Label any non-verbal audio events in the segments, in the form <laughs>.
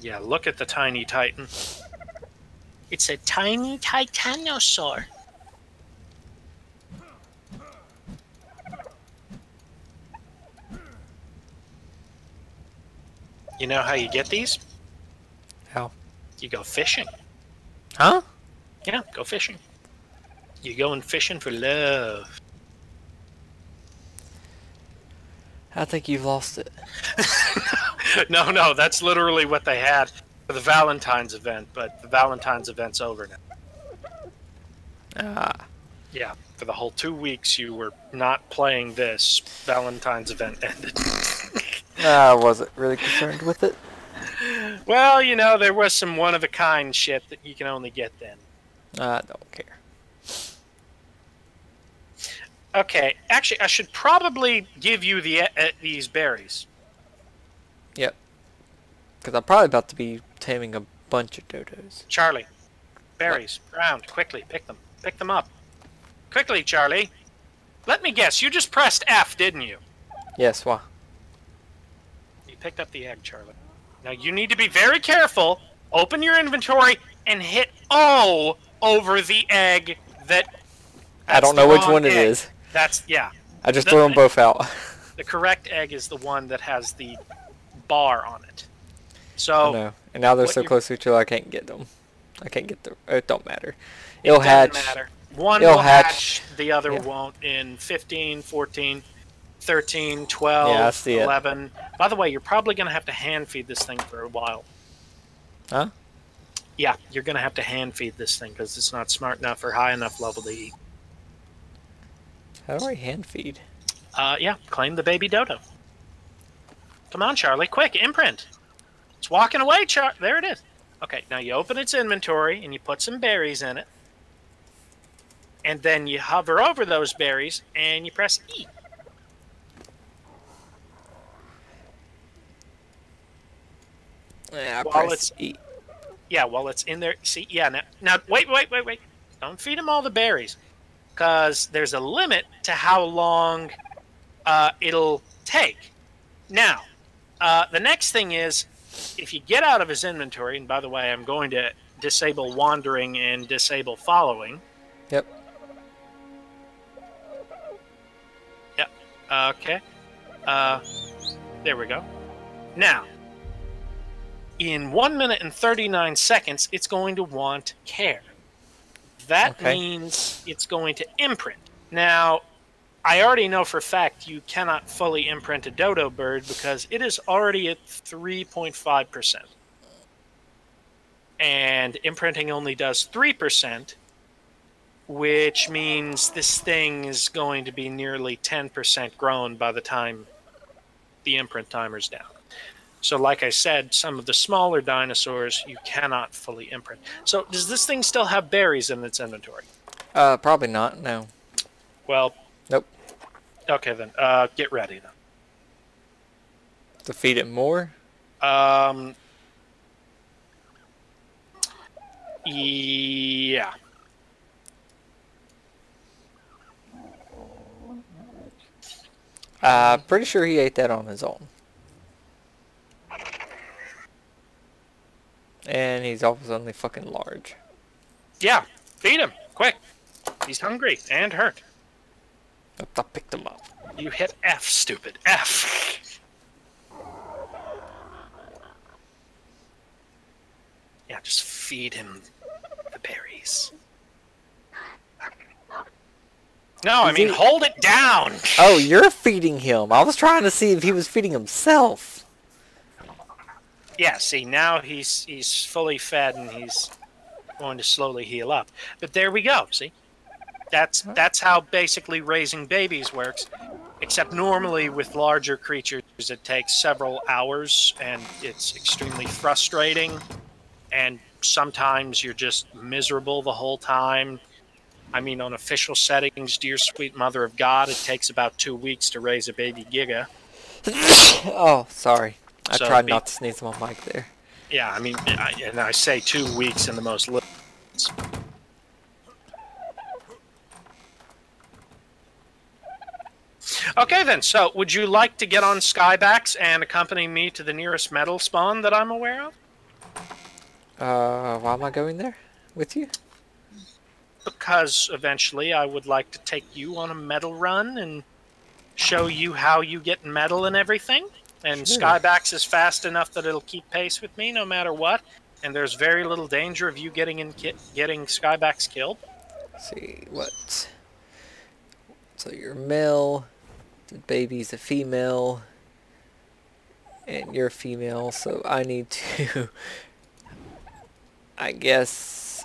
Yeah, look at the tiny titan. It's a tiny titanosaur. You know how you get these? How? You go fishing. Huh? Yeah, go fishing. You're going fishing for love. I think you've lost it. <laughs> <laughs> no, no, that's literally what they had for the Valentine's event, but the Valentine's event's over now. Ah. Yeah, for the whole two weeks you were not playing this, Valentine's event ended. <laughs> I wasn't really concerned with it. well, you know, there was some one of a kind shit that you can only get then. I don't care. Okay, actually, I should probably give you the uh, these berries. Yep. Because I'm probably about to be taming a bunch of dodos. Charlie, berries, round, quickly, pick them. Pick them up. Quickly, Charlie. Let me guess, you just pressed F, didn't you? Yes, why? You picked up the egg, Charlie. Now you need to be very careful. Open your inventory and hit O over the egg that. I don't know which one it egg. is. That's yeah. I just The- threw them both out. <laughs> The correct egg is the one that has the bar on it. So know. And now they're so close to each other, I can't get them. I can't get the. It don't matter. It'll it hatch. matter. One It'll will hatch. hatch, the other Yeah. won't in 15, 14, 13, 12, Yeah, I see it. 11. By the way, you're probably going to have to hand feed this thing for a while. Huh? Yeah, you're going to have to hand feed this thing because it's not smart enough or high enough level to eat. How do I hand feed? Uh, yeah, claim the baby dodo. Come on, Charlie, quick, imprint. It's walking away, Char. There it is. Okay, now you open its inventory and you put some berries in it. And then you hover over those berries and you press E. Yeah, I While press it's- E. Yeah, while it's in there. See, yeah, now, now wait, wait, wait, wait. Don't feed them all the berries. Because there's a limit to how long uh, it'll take. Now, uh, the next thing is if you get out of his inventory, and by the way, I'm going to disable wandering and disable following. Yep. Yep. Okay. Uh, there we go. Now, in 1 minute and 39 seconds, it's going to want care. That Okay. means it's going to imprint. Now, I already know for a fact you cannot fully imprint a dodo bird because it is already at 3.5%. And imprinting only does 3%, which means this thing is going to be nearly 10% grown by the time the imprint timer's down. So, like I said, some of the smaller dinosaurs you cannot fully imprint. So, does this thing still have berries in its inventory? Uh, probably not. No. Well. Okay then. Uh, get ready then. To feed it more. Um, yeah. Uh, pretty sure he ate that on his own. And he's always only fucking large. Yeah. Feed him. Quick. He's hungry and hurt. I picked him up. You hit F, stupid. F. Yeah, just feed him the berries. No, I mean, hold it down. Oh, you're feeding him. I was trying to see if he was feeding himself. Yeah, see, now he's he's fully fed and he's going to slowly heal up. But there we go. See, that's that's how basically raising babies works. Except normally with larger creatures, it takes several hours and it's extremely frustrating. And sometimes you're just miserable the whole time. I mean, on official settings, dear sweet mother of God, it takes about two weeks to raise a baby Giga. <coughs> oh, sorry. I So tried be- not to sneeze on my mic there. Yeah, I mean, I, and I say two weeks in the most li- Okay, then. So, would you like to get on Skybax and accompany me to the nearest metal spawn that I'm aware of? Uh, why am I going there with you? Because eventually I would like to take you on a metal run and show you how you get metal and everything. And Sure. Skybax is fast enough that it'll keep pace with me no matter what. And there's very little danger of you getting in ki- getting Skybax killed. Let's see what. So you're male, the baby's a female, and you're female. So I need to, <laughs> I guess,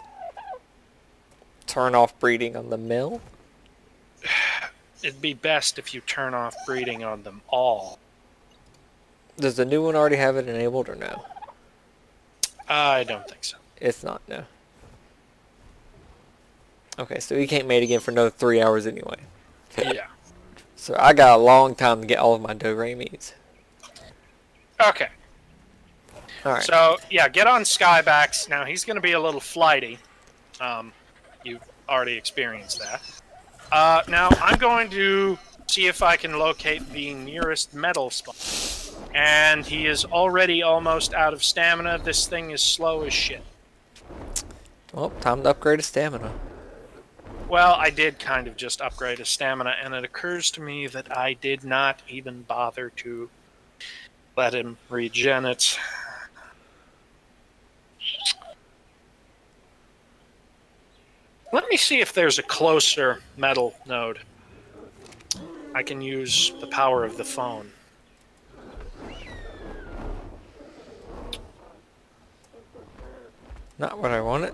turn off breeding on the male. It'd be best if you turn off breeding on them all. Does the new one already have it enabled or no? I don't think so. It's not no. Okay, so we can't mate again for another three hours anyway. Yeah. So I got a long time to get all of my do-re-mis. Okay. All right. So yeah, get on Skybax. Now he's going to be a little flighty. Um, you've already experienced that. Uh, now I'm going to see if I can locate the nearest metal spot. And he is already almost out of stamina. This thing is slow as shit. well, time to upgrade his stamina. Well, I did kind of just upgrade his stamina, and it occurs to me that I did not even bother to let him regen it. Let me see if there's a closer metal node. I can use the power of the phone. Not what I wanted.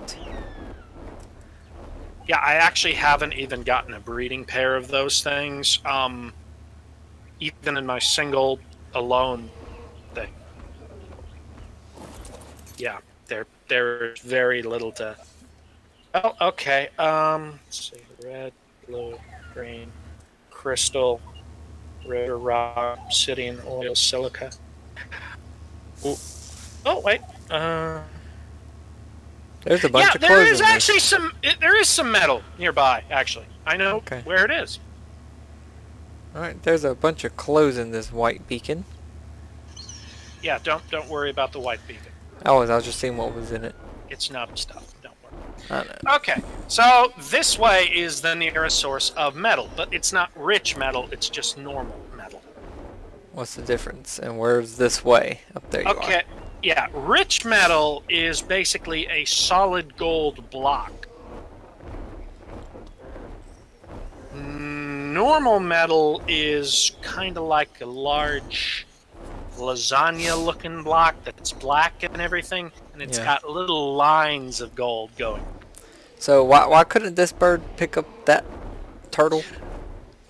Yeah, I actually haven't even gotten a breeding pair of those things. Um, even in my single alone thing. Yeah, there there's very little to. Oh, okay. Um, let's see, red, blue, green, crystal, red rock, obsidian, oil, silica. Ooh. Oh wait. Uh, There's a bunch yeah, of there clothes is in there. actually some. It, there is some metal nearby. Actually, I know Okay. where it is. All right, there's a bunch of clothes in this white beacon. Yeah, don't don't worry about the white beacon. Oh, I was just seeing what was in it. It's nub stuff. Don't worry. Okay, so this way is the nearest source of metal, but it's not rich metal. It's just normal metal. What's the difference? And where's this way? Up there you Okay, yeah, rich metal is basically a solid gold block. Normal metal is kind of like a large lasagna looking block that's black and everything, and it's Yeah. got little lines of gold going. So why why couldn't this bird pick up that turtle?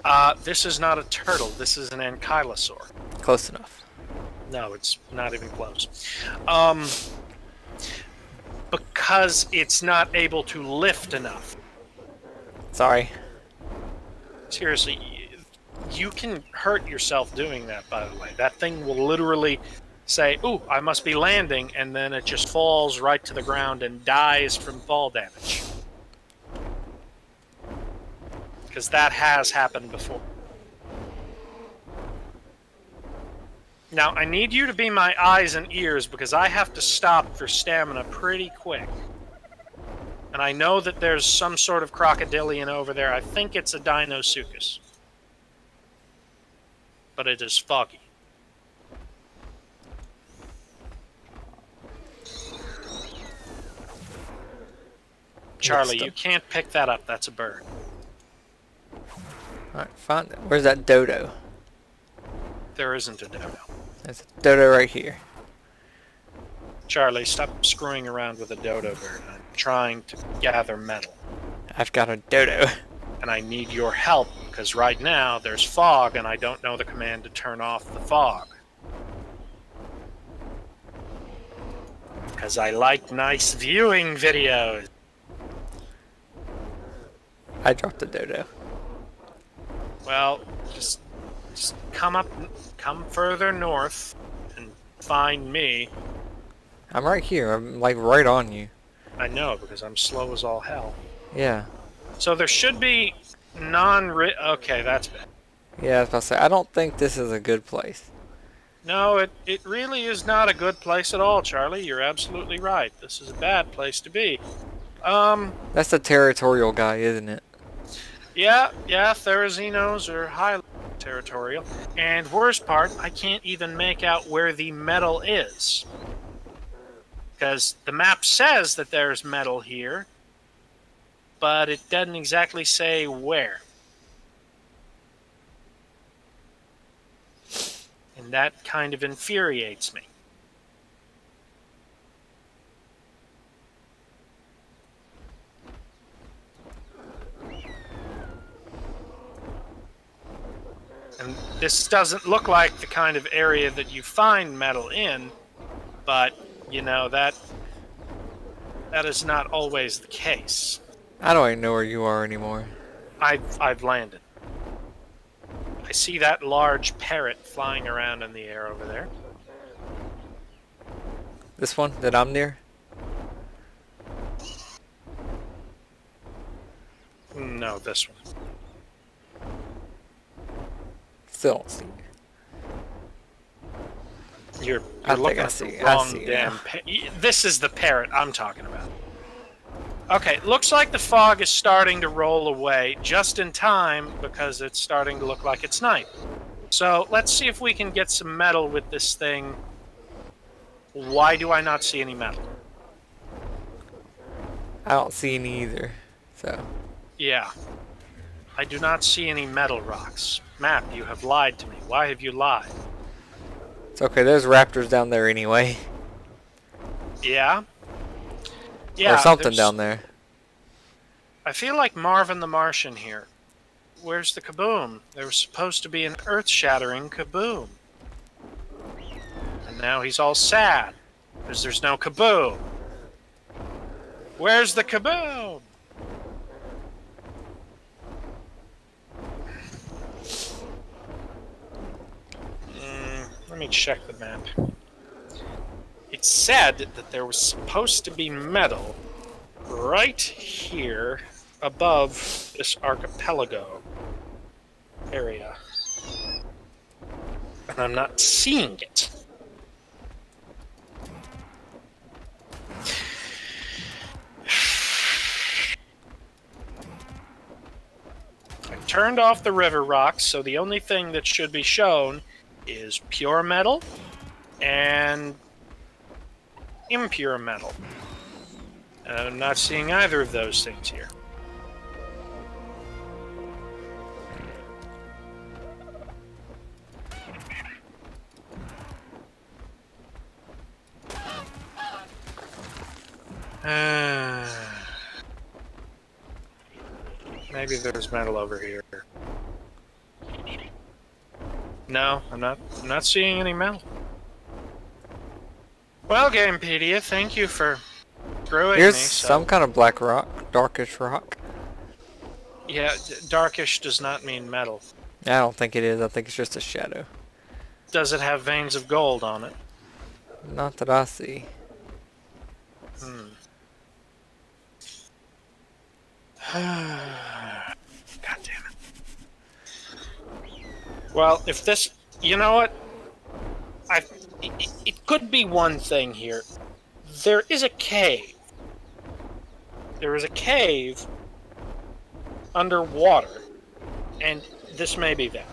Uh, this is not a turtle, this is an ankylosaur. Close enough. No, it's not even close. Um, because it's not able to lift enough. Sorry. Seriously, you can hurt yourself doing that, by the way. That thing will literally say, Ooh, I must be landing, and then it just falls right to the ground and dies from fall damage. Because that has happened before. Now, I need you to be my eyes and ears because I have to stop for stamina pretty quick. And I know that there's some sort of crocodilian over there. I think it's a Deinosuchus. But it is foggy. Charlie, you can't pick that up. That's a bird. All right, find. Where's that dodo? There isn't a dodo. There's a dodo right here. Charlie, stop screwing around with a dodo bird. I'm trying to gather metal. I've got a dodo. and I need your help because right now there's fog and I don't know the command to turn off the fog. Because I like nice viewing videos. I dropped a dodo. Well, just, just come up, come further north and find me. I'm right here. I'm like right on you. I know because I'm slow as all hell. Yeah. So there should be non Okay, that's bad. Yeah, I was about to say, I don't think this is a good place. No, it, it really is not a good place at all, Charlie. You're absolutely right. This is a bad place to be. Um, That's the territorial guy, isn't it? yeah, yeah, Therizinos are highly territorial. And worst part, I can't even make out where the metal is. Because the map says that there's metal here, but it doesn't exactly say where. And that kind of infuriates me. And this doesn't look like the kind of area that you find metal in, but you know that that is not always the case. I don't even know where you are anymore. I've I've landed. I see that large parrot flying around in the air over there. This one that I'm near? No, this one. Still. You're, you're looking at see- the wrong damn. now. Pa- y- this is the parrot I'm talking about. Okay, looks like the fog is starting to roll away just in time because it's starting to look like it's night. So let's see if we can get some metal with this thing. Why do I not see any metal? I don't see any either. So, Yeah. I do not see any metal rocks. Map, you have lied to me. Why have you lied? it's okay. There's raptors down there anyway. Yeah? Yeah. or something down there. I feel like Marvin the Martian here. Where's the kaboom? There was supposed to be an earth shattering kaboom. And now he's all sad because there's no kaboom. Where's the kaboom? Mm, let me check the map. It said that there was supposed to be metal right here above this archipelago area. And I'm not seeing it. I turned off the river rocks, so the only thing that should be shown is pure metal and impure metal. And I'm not seeing either of those things here. Uh, maybe there's metal over here. No, I'm not. I'm not seeing any metal. Well, Gamepedia, thank you for screwing Here's me. so- some kind of black rock, darkish rock. Yeah, darkish does not mean metal. I don't think it is. I think it's just a shadow. Does it have veins of gold on it? Not that I see. Hmm. <sighs> <sighs> God damn it. Well, if this, you know what? I, it, it could be one thing here. There is a cave. There is a cave underwater, and this may be that.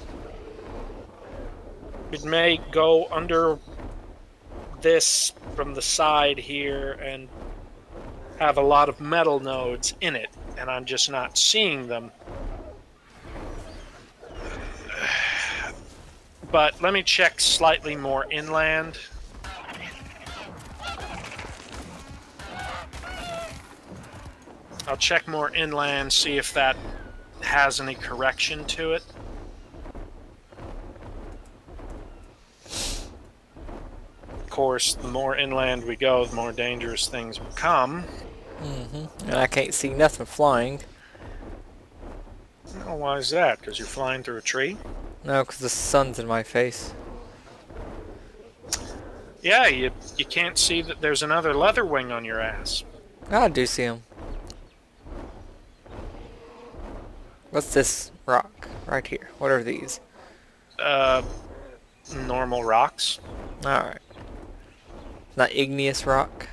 It may go under this from the side here and have a lot of metal nodes in it, and I'm just not seeing them. But let me check slightly more inland. I'll check more inland, see if that has any correction to it. Of course, the more inland we go, the more dangerous things become. hmm And I can't see nothing flying. Oh, why is that? Because you're flying through a tree? No, because the sun's in my face. Yeah, you you can't see that there's another leather wing on your ass. Ah, I do see him. What's this rock right here? What are these? Uh, normal rocks. Alright. Not igneous rock?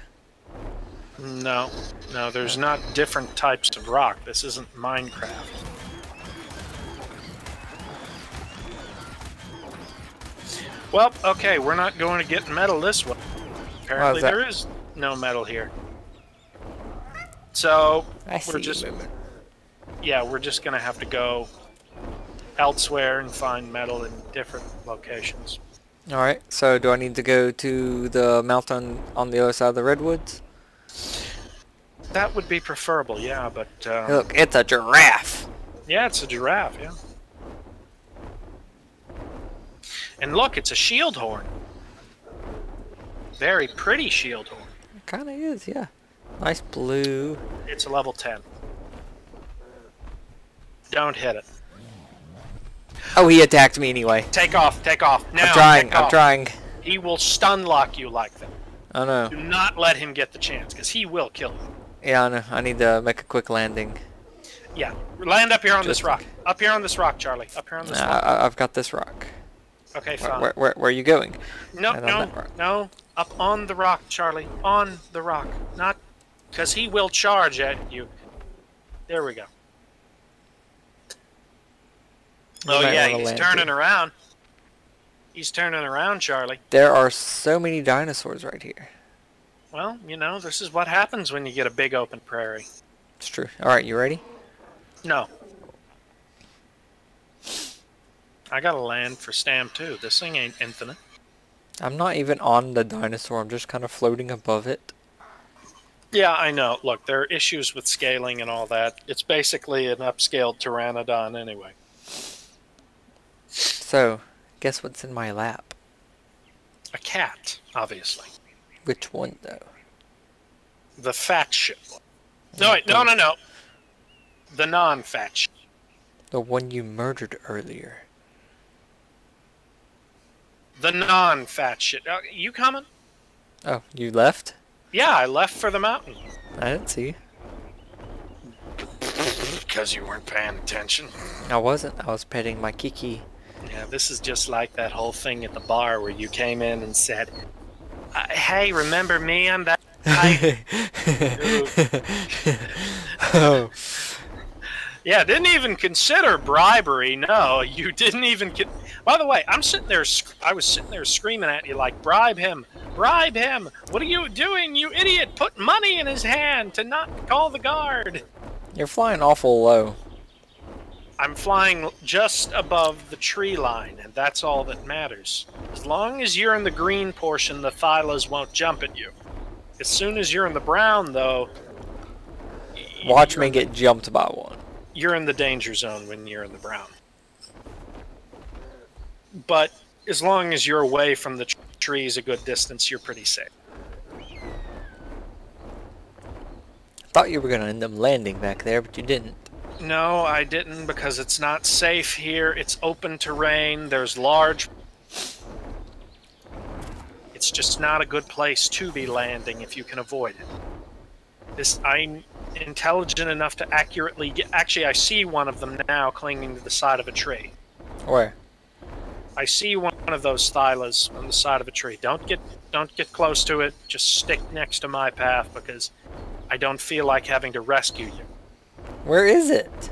No, no, there's not different types of rock. This isn't Minecraft. Well, okay, we're not going to get metal this way. Apparently, there is no metal here. So, I we're just yeah, we're just gonna have to go elsewhere and find metal in different locations. Alright, so do I need to go to the mountain on the other side of the redwoods? That would be preferable, yeah, but um, Look, it's a giraffe! yeah, it's a giraffe, yeah. And look, it's a shield horn. Very pretty shield horn. It kinda is, yeah. Nice blue. It's a level 10. Don't hit it. Oh, he attacked me anyway. Take off, take off. Now, I'm trying, I'm off. trying. He will stun lock you like that. Oh no. Do not let him get the chance, because he will kill you. Yeah, I know. I need to make a quick landing. Yeah, land up here on this rock. Up here on this rock, Charlie. Up here on this Nah, rock. I, I've got this rock. Okay, Where, fine. where, where, where are you going? No, no, no. Up on the rock, Charlie. On the rock. Not because he will charge at you. There we go. You Oh yeah, he's turning here. around. He's turning around, Charlie. There are so many dinosaurs right here. Well, you know, this is what happens when you get a big open prairie. It's true. Alright, you ready? No. I gotta land for Stam too. This thing ain't infinite. I'm not even on the dinosaur. I'm just kind of floating above it. Yeah, I know. Look, there are issues with scaling and all that. It's basically an upscaled pteranodon anyway. So, guess what's in my lap? A cat, obviously. Which one, though? The fat shit one. No, wait, no, no, no. The non-fat shit. The one you murdered earlier. The non-fat shit. Uh, you coming? Oh, you left? Yeah, I left for the mountain. I didn't see you. Because you weren't paying attention. I wasn't. I was petting my Kiki. Yeah, this is just like that whole thing at the bar where you came in and said, uh, "Hey, remember me? I'm that guy." oh, <laughs> <laughs> yeah, didn't even consider bribery. No, you didn't even. Con- By the way, I'm sitting there. I was sitting there screaming at you like, "Bribe him! Bribe him! What are you doing, you idiot? Put money in his hand to not call the guard." you're flying awful low. I'm flying just above the tree line, and that's all that matters. As long as you're in the green portion, the thylas won't jump at you. As soon as you're in the brown, though, Watch me get jumped by one. You're in the danger zone when you're in the brown. But as long as you're away from the trees a good distance, you're pretty safe. Thought you were gonna end up landing back there, but you didn't. No, I didn't because it's not safe here. It's open terrain. There's large. It's just not a good place to be landing if you can avoid it. This I'm intelligent enough to accurately get. Actually, I see one of them now clinging to the side of a tree. Where? I see one of those thylas on the side of a tree. Don't get don't get close to it. Just stick next to my path because I don't feel like having to rescue you. Where is it?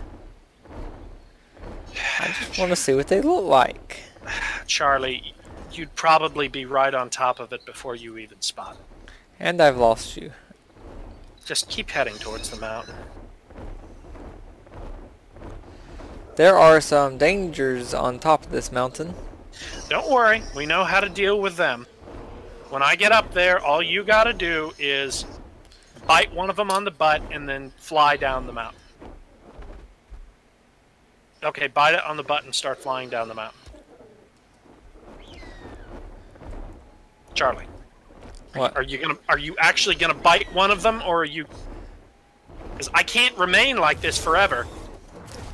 I just want to see what they look like. Charlie, you'd probably be right on top of it before you even spot it. And I've lost you. Just keep heading towards the mountain. There are some dangers on top of this mountain. Don't worry, we know how to deal with them. When I get up there, all you gotta do is bite one of them on the butt and then fly down the mountain. Okay, bite it on the butt and start flying down the mountain. Charlie, What? are you gonna? Are you actually gonna bite one of them, or are you? Because I can't remain like this forever.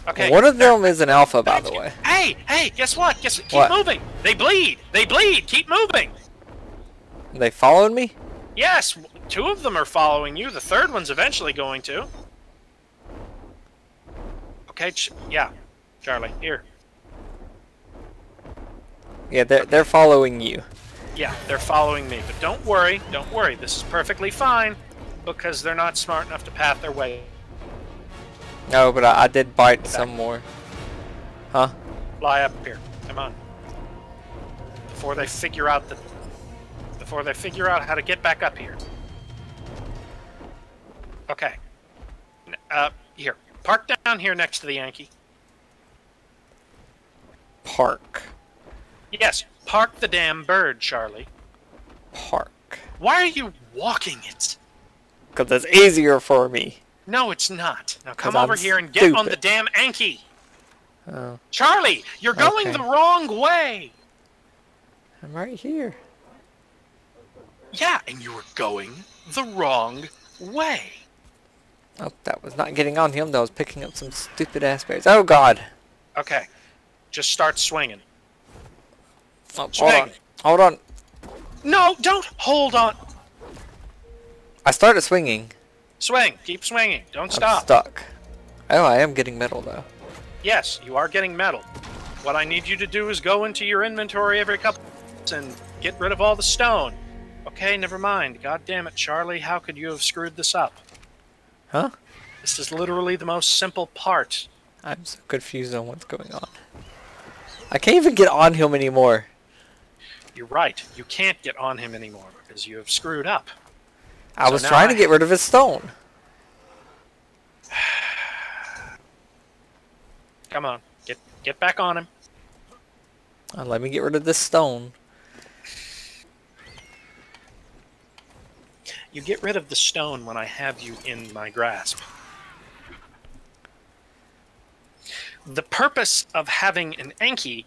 Okay. One of them is an alpha, by the way. Hey, hey, guess what? Guess keep What? moving. They bleed. They bleed. Keep moving. They followed me? Yes, two of them are following you. The third one's eventually going to. Okay, ch- yeah. Charlie, here. Yeah, they're they're following you. Yeah, they're following me. But don't worry, don't worry. This is perfectly fine because they're not smart enough to path their way. No, but I, I did bite some more. Huh? Fly up here. Come on. Before they figure out the before they figure out how to get back up here. Okay. Uh, here. Park down here next to the Yankee. Park. Yes, park the damn bird, Charlie. Park. Why are you walking it? Because it's easier for me. No, it's not. Now come over I'm here and get on the damn Anky. Oh, Charlie, you're going Okay. the wrong way. I'm right here. Yeah, and you were going the wrong way. Oh, that was not getting on him. That was picking up some stupid ass berries. Oh God. Okay, just start swinging. Oh, hold Swing. on. Hold on. No, don't hold on. I started swinging. Swing. Keep swinging. Don't I'm stop. stuck. Oh, I am getting metal though. Yes, you are getting metal. What I need you to do is go into your inventory every couple minutes and get rid of all the stone. Okay, never mind. God damn it, Charlie. How could you have screwed this up? Huh? This is literally the most simple part. I'm so confused on what's going on. I can't even get on him anymore. You're right. You can't get on him anymore because you have screwed up. I So was trying to get rid of his stone. <sighs> Come on. Get get back on him. Uh, let me get rid of this stone. You get rid of the stone when I have you in my grasp. The purpose of having an Anky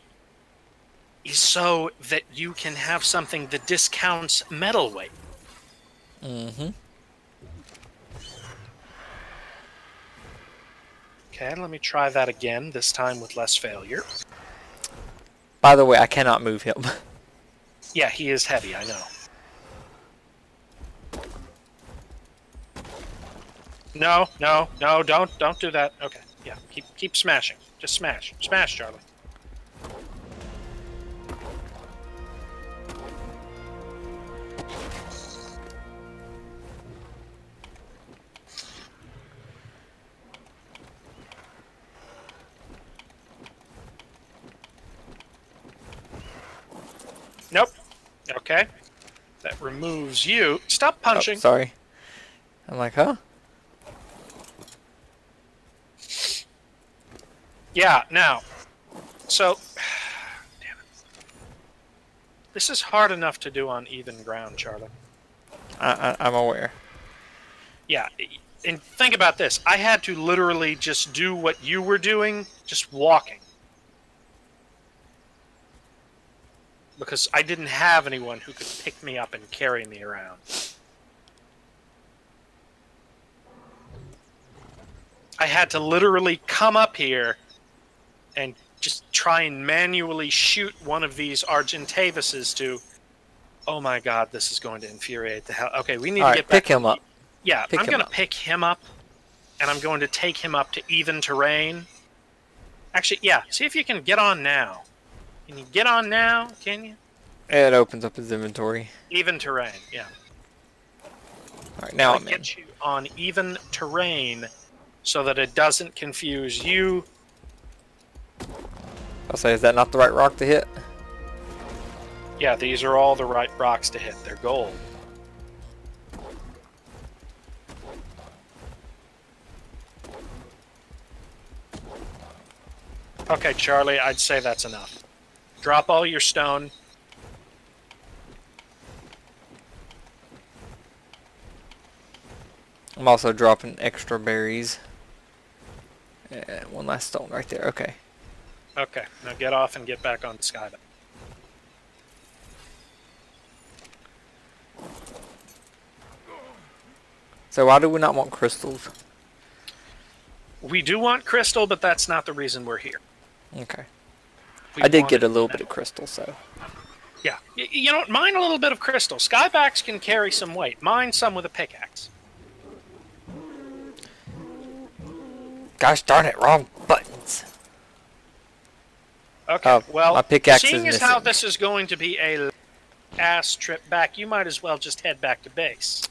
is so that you can have something that discounts metal weight. Mm-hmm. Okay, let me try that again, this time with less failure. By the way, I cannot move him. <laughs> Yeah, he is heavy, I know. No, no, no, don't don't do that. Okay. Yeah, keep keep smashing. Just smash. Smash, Charlie. Nope. Okay. That removes you. Stop Oh, punching. sorry. I'm like, huh? Yeah, now. So, <sighs> damn it. This is hard enough to do on even ground, Charlie. I, I, I'm aware. Yeah, and think about this. I had to literally just do what you were doing, just walking. Because I didn't have anyone who could pick me up and carry me around. I had to literally come up here and just try and manually shoot one of these Argentavises to. Oh my god, this is going to infuriate the hell. Okay, we need All to right, get back pick him up. yeah, Pick I'm going to pick him up, and I'm going to take him up to even terrain. Actually, yeah, see if you can get on now. Can you get on now? Can you? It opens up his inventory. Even terrain, yeah. All right, now I'm in. get you on even terrain so that it doesn't confuse you. I'll say, is that not the right rock to hit? Yeah, these are all the right rocks to hit. They're gold. Okay, Charlie, I'd say that's enough. Drop all your stone. I'm also dropping extra berries. And one last stone right there. Okay. Okay, now get off and get back on Skype. So why do we not want crystals? We do want crystal, but that's not the reason we're here. Okay. We I did get a little bit of crystal, so. Yeah, y- you know, what? mine a little bit of crystal. Skybax can carry some weight. Mine some with a pickaxe. Gosh darn it, wrong buttons. Okay. Oh, well, my pickaxe seeing is as how this is going to be a ass trip back, you might as well just head back to base.